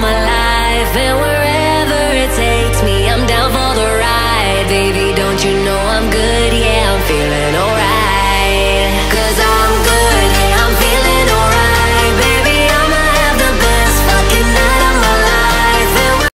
my life and wherever it takes me, I'm down for the ride, baby. Don't you know I'm good?